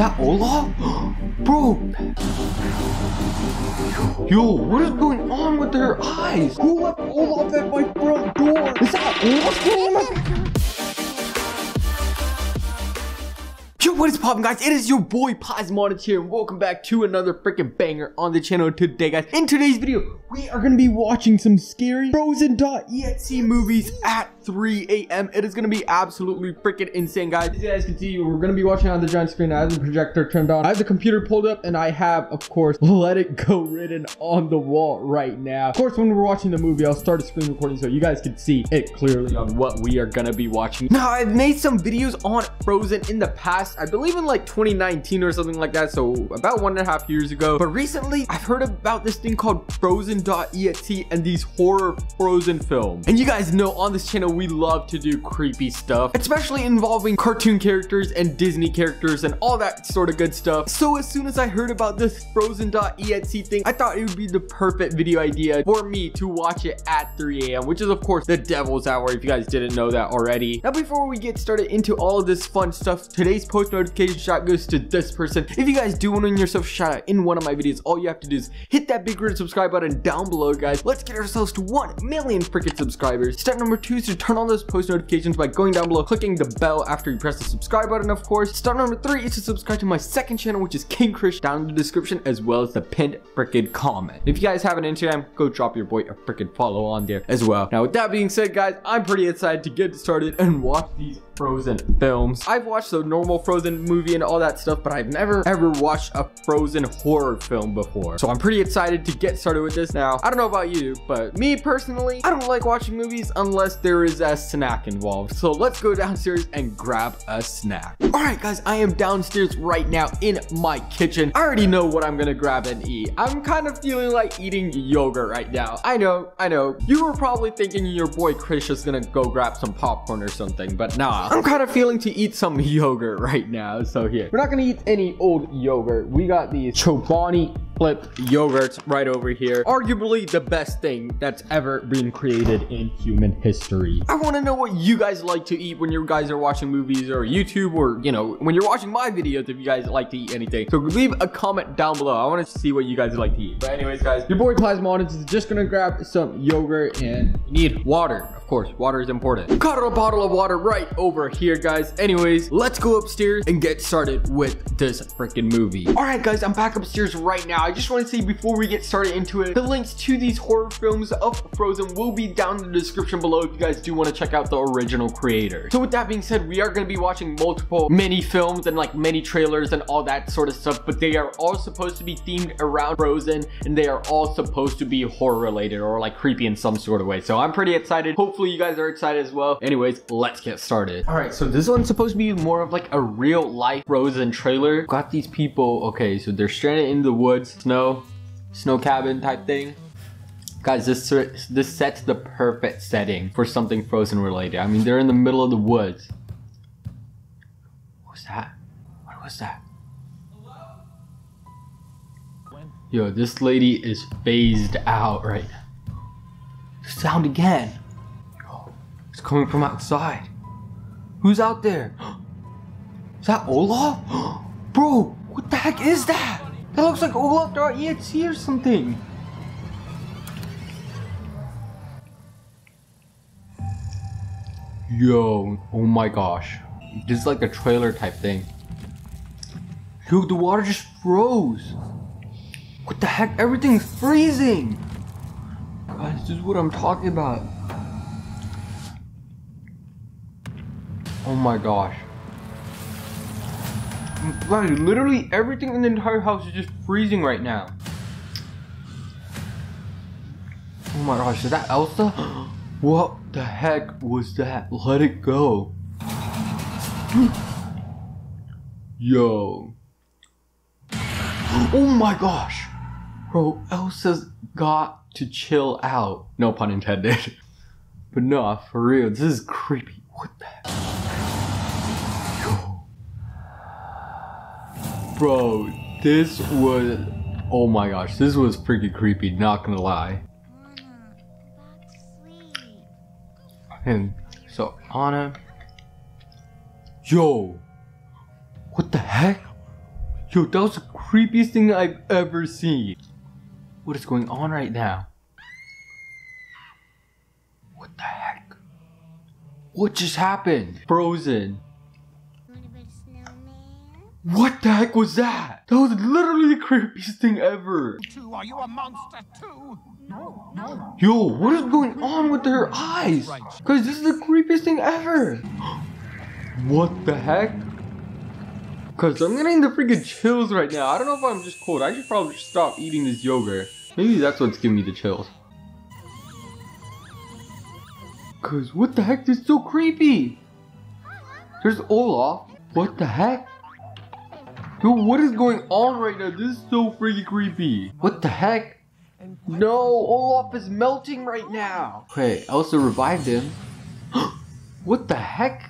That Olaf? Bro. Yo, what is going on with their eyes? Who left Olaf at my front door? Is that Olaf? My Yo, what is poppin' guys? It is your boy Plasmonix here and welcome back to another freaking banger on the channel today guys. In today's video, we are gonna be watching some scary Frozen.exe movies at 3 a.m. It is gonna be absolutely freaking insane guys. As you guys can see, we're gonna be watching on the giant screen. I have the projector turned on. I have the computer pulled up and I have, of course, Let It Go written on the wall right now. Of course, when we're watching the movie, I'll start a screen recording so you guys can see it clearly on what we are gonna be watching. Now, I've made some videos on Frozen in the past. I believe in like 2019 or something like that. So about one and a half years ago. But recently I've heard about this thing called Frozen.exe and these horror Frozen films. And you guys know on this channel, we love to do creepy stuff, especially involving cartoon characters and Disney characters and all that sort of good stuff. So as soon as I heard about this Frozen.exe thing, I thought it would be the perfect video idea for me to watch it at 3 a.m., which is of course the devil's hour if you guys didn't know that already. Now before we get started into all of this fun stuff, today's post notification shout goes to this person. If you guys do want to yourself shout out in one of my videos, all you have to do is hit that big red subscribe button down below, guys. Let's get ourselves to 1 million freaking subscribers. Step number two is to turn on those post notifications by going down below, clicking the bell after you press the subscribe button, of course. Step number three is to subscribe to my second channel, which is King Krish, down in the description, as well as the pinned freaking comment. If you guys have an Instagram, go drop your boy a freaking follow on there as well. Now, with that being said, guys, I'm pretty excited to get started and watch these Frozen films. I've watched the normal Frozen movie and all that stuff, but I've never ever watched a Frozen horror film before. So I'm pretty excited to get started with this now. I don't know about you, but me personally, I don't like watching movies unless there is a snack involved. So let's go downstairs and grab a snack. All right, guys, I am downstairs right now in my kitchen. I already know what I'm gonna grab and eat. I'm kind of feeling like eating yogurt right now. I know, I know. You were probably thinking your boy Krish is gonna go grab some popcorn or something, but nah. I'm kind of feeling to eat some yogurt right now. So here, we're not gonna eat any old yogurt. We got these Chobani flip yogurts right over here. Arguably the best thing that's ever been created in human history. I want to know what you guys like to eat when you guys are watching movies or YouTube or, you know, when you're watching my videos if you guys like to eat anything. So leave a comment down below. I want to see what you guys like to eat. But anyways, guys, your boy Plasmonix is just gonna grab some yogurt and you need water. Of course, water is important. Got a bottle of water right over here, guys. Anyways, let's go upstairs and get started with this freaking movie. All right, guys, I'm back upstairs right now. I just want to say before we get started into it, the links to these horror films of Frozen will be down in the description below if you guys do want to check out the original creator. So with that being said, we are going to be watching multiple mini films and like mini trailers and all that sort of stuff, but they are all supposed to be themed around Frozen and they are all supposed to be horror related or like creepy in some sort of way. So I'm pretty excited. Hopefully you guys are excited as well. Anyways, let's get started. All right, so this one's supposed to be more of like a real life Frozen trailer. Got these people, okay, so they're stranded in the woods snow, snow cabin type thing. Guys, this this sets the perfect setting for something Frozen related. I mean, they're in the middle of the woods. What was that? What was that? Yo, this lady is phased out right now. Sound again. It's coming from outside. Who's out there? Is that Olaf? Bro, what the heck is that? That looks like Olaf.exe or something. Yo, oh my gosh. This is like a trailer type thing. Dude, the water just froze. What the heck? Everything's freezing. Guys, this is what I'm talking about. Oh my gosh. Literally everything in the entire house is just freezing right now. Oh my gosh, is that Elsa? What the heck was that? Let it go. Yo. Oh my gosh. Bro, Elsa's got to chill out. No pun intended. But no, for real, this is creepy. What the heck? Bro, this was, oh my gosh, this was freaking creepy, not gonna lie. And so Anna, yo, what the heck? Yo, that was the creepiest thing I've ever seen. What is going on right now? What the heck? What just happened? Frozen. What the heck was that? That was literally the creepiest thing ever. Two, are you a monster too? No, no. Yo, what is going on with her eyes? Guys, this is the creepiest thing ever. What the heck? Cause I'm getting the freaking chills right now. I don't know if I'm just cold. I should probably stop eating this yogurt. Maybe that's what's giving me the chills. Cause what the heck? This is so creepy. There's Olaf. What the heck? Yo, what is going on right now? This is so freaking creepy. What the heck? No, Olaf is melting right now. Okay, Elsa revived him. what the heck?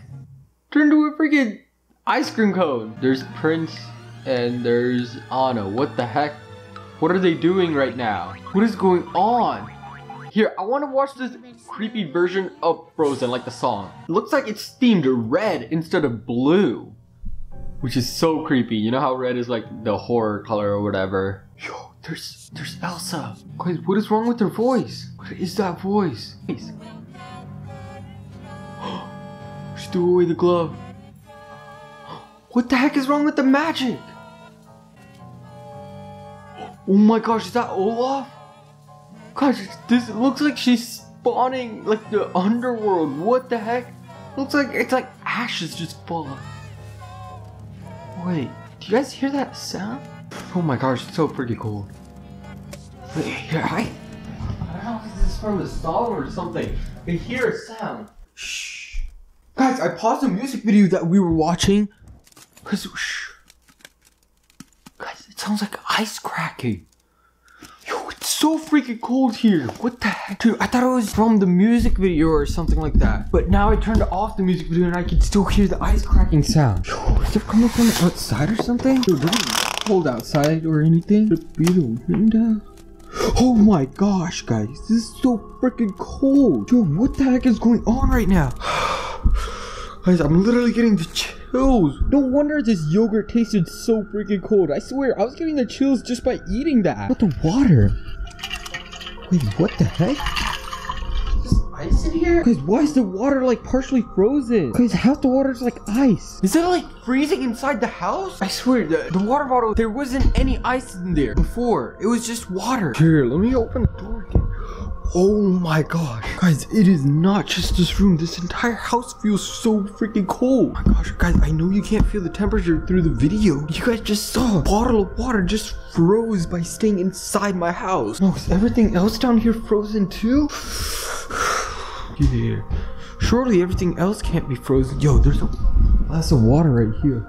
Turned to a freaking ice cream cone. There's Prince and there's Anna. What the heck? What are they doing right now? What is going on? Here, I want to watch this creepy version of Frozen, like the song. It looks like it's themed red instead of blue. Which is so creepy. You know how red is like the horror color or whatever? Yo, there's there's Elsa. Guys, what is wrong with her voice? What is that voice? she threw away the glove. What the heck is wrong with the magic? Oh my gosh, is that Olaf? Gosh, this looks like she's spawning like the underworld. What the heck? Looks like it's like ashes just falling. Wait, do you guys hear that sound? Oh my gosh, it's so freaking cool. Wait, here, I, I don't know if this is from a song or something. I hear a sound. Shh. Guys, I paused the music video that we were watching. Cause, shh. Guys, it sounds like ice cracking. So freaking cold here. What the heck? Dude, I thought it was from the music video or something like that. But now I turned off the music video and I can still hear the ice cracking sound. Yo, is it coming from outside or something? Dude, it isn't cold outside or anything. Could be the window. Oh my gosh, guys. This is so freaking cold. Dude, what the heck is going on right now? guys, I'm literally getting the chills. No wonder this yogurt tasted so freaking cold. I swear, I was getting the chills just by eating that. What the water? Wait, what the heck? Is ice in here? Guys, why is the water like partially frozen? Guys, half the water's like ice. Is it like freezing inside the house? I swear, the, the water bottle, there wasn't any ice in there before. It was just water. Here, let me open the door again. Oh my gosh. Guys, it is not just this room. This entire house feels so freaking cold. Oh my gosh, guys, I know you can't feel the temperature through the video. You guys just saw a bottle of water just froze by staying inside my house. Oh, is everything else down here frozen too? yeah. Surely everything else can't be frozen. Yo, there's a glass of water right here.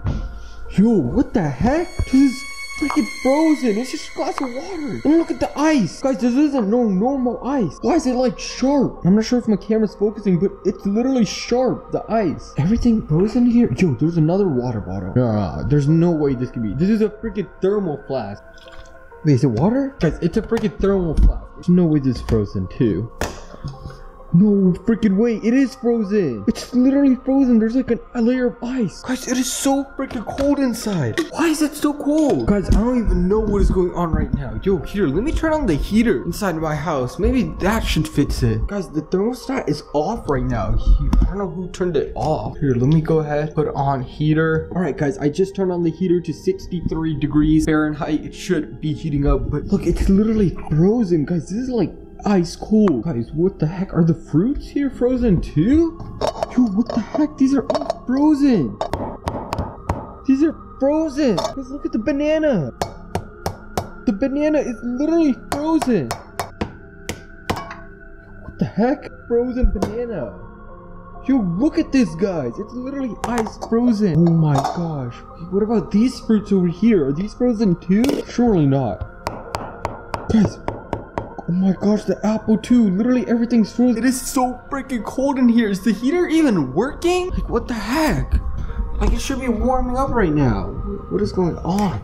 Yo, what the heck? This is freaking frozen. It's just a glass of water. And look at the ice. Guys, this isn't no normal ice. Why is it like sharp? I'm not sure if my camera's focusing, but it's literally sharp, the ice. Everything frozen here? Yo, there's another water bottle. Nah, there's no way this can be. This is a freaking thermal flask. Wait, is it water? Guys, it's a freaking thermal flask. There's no way this is frozen too. No freaking way, it is frozen. It's literally frozen. There's like an, a layer of ice. Guys, it is so freaking cold inside. Why is it so cold? Guys, I don't even know what is going on right now. Yo, here, let me turn on the heater inside my house. Maybe that should fix it. Guys, the thermostat is off right now. I don't know who turned it off. Here, let me go ahead, put on heater. All right, guys, I just turned on the heater to 63 degrees Fahrenheit. It should be heating up, but look, it's literally frozen. Guys, this is like ice cold. Guys, what the heck? Are the fruits here frozen too? Yo, what the heck? These are all frozen. These are frozen. Guys, look at the banana. The banana is literally frozen. What the heck? Frozen banana. Yo, look at this, guys. It's literally ice frozen. Oh my gosh. What about these fruits over here? Are these frozen too? Surely not. Guys, Oh my gosh, the apple too. Literally everything's frozen. It is so freaking cold in here. Is the heater even working? Like, what the heck? Like, it should be warming up right now. What is going on?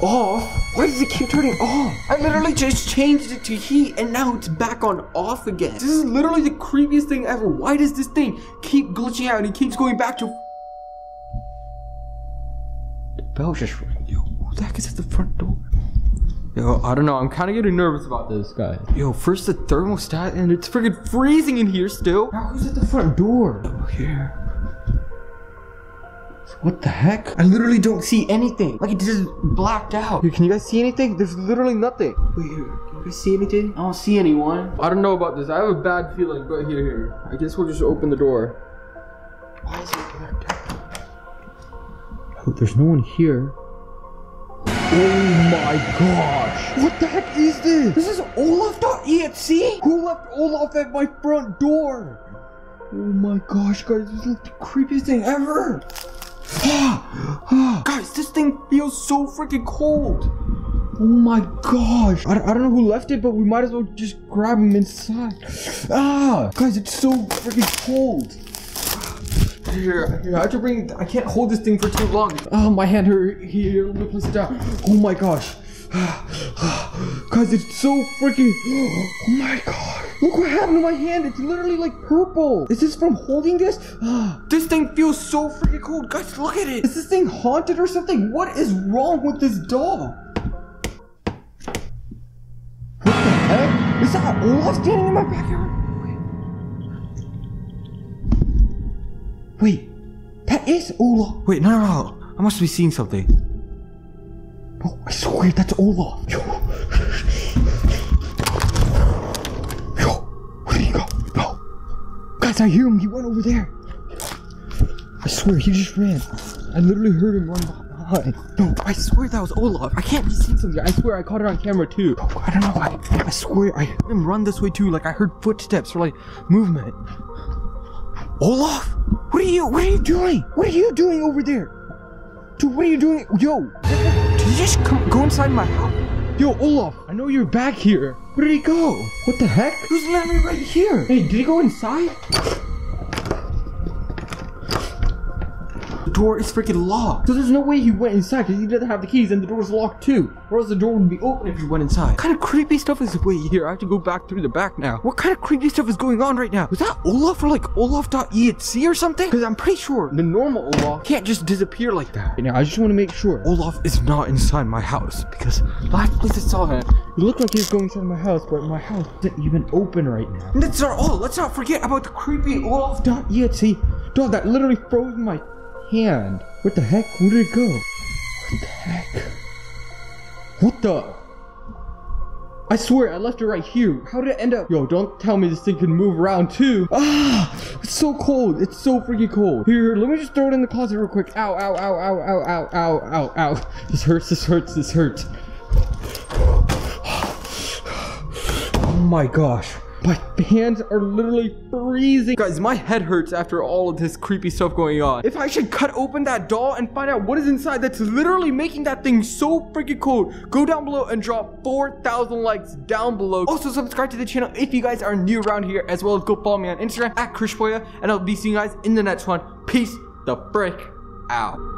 Off? Why does it keep turning off? I literally just changed it to heat and now it's back on off again. This is literally the creepiest thing ever. Why does this thing keep glitching out and it keeps going back to The bell just ringing. Yo, who the heck is at the front door? Yo, I don't know. I'm kind of getting nervous about this, guys. Yo, first the thermostat, and it's freaking freezing in here still. Now who's at the front door? Oh, here. What the heck? I literally don't see anything. Like it just blacked out. Here, can you guys see anything? There's literally nothing. Wait, here. Can you guys see anything? I don't see anyone. I don't know about this. I have a bad feeling, but here, here. I guess we'll just open the door. Why is it blacked out? Oh, there's no one here. Oh my gosh! What the heck is this? This is Olaf.exe? Who left Olaf at my front door? Oh my gosh, guys, this is like the creepiest thing ever! guys, this thing feels so freaking cold! Oh my gosh! I, I don't know who left it, but we might as well just grab him inside. Ah! Guys, it's so freaking cold! Here, here, I have to bring. I can't hold this thing for too long. Oh, my hand hurt. Here, let me place it down. Oh my gosh. Guys, it's so freaking. Oh my god. Look what happened to my hand. It's literally like purple. Is this from holding this? this thing feels so freaking cold. Guys, look at it. Is this thing haunted or something? What is wrong with this doll? What the heck? Is that Olaf standing in my backyard? Wait, that is Olaf. Wait, no, no, no. I must be seeing something. No, I swear that's Olaf. Yo. Yo, where did he go? No. Guys, I hear him. He went over there. I swear, he just ran. I literally heard him run behind. No, I swear that was Olaf. I can't be seeing something. I swear I caught it on camera too. No, I don't know. I, I swear I heard him run this way too. Like I heard footsteps or like movement. Olaf? What are you, what are you doing? What are you doing over there? Dude, what are you doing? Yo, did you just come, go inside my house? Yo, Olaf, I know you're back here. Where did he go? What the heck? Who's was literally right here. Hey, did he go inside? Door is freaking locked. So there's no way he went inside because he doesn't have the keys and the door's locked too. Or else the door would be open if he went inside. What kind of creepy stuff is way here? I have to go back through the back now. What kind of creepy stuff is going on right now? Was that Olaf or like Olaf.exe or something? Because I'm pretty sure the normal Olaf can't just disappear like that. Now I just want to make sure Olaf is not inside my house because last place I saw him, it looked like he was going inside my house, but my house isn't even open right now. And that's not all. Let's not forget about the creepy Olaf.exe. Dog, that literally froze my hand. What the heck? Where did it go? What the heck? What the? I swear, I left it right here. How did it end up? Yo, don't tell me this thing can move around too. Ah, it's so cold. It's so freaking cold. Here, let me just throw it in the closet real quick. Ow, ow, ow, ow, ow, ow, ow, ow, ow. This hurts, this hurts, this hurts. Oh my gosh. My hands are literally freezing. Guys, my head hurts after all of this creepy stuff going on. If I should cut open that doll and find out what is inside that's literally making that thing so freaking cold, go down below and drop 4,000 likes down below. Also, subscribe to the channel if you guys are new around here, as well as go follow me on Instagram at Krishboya, and I'll be seeing you guys in the next one. Peace the frick out.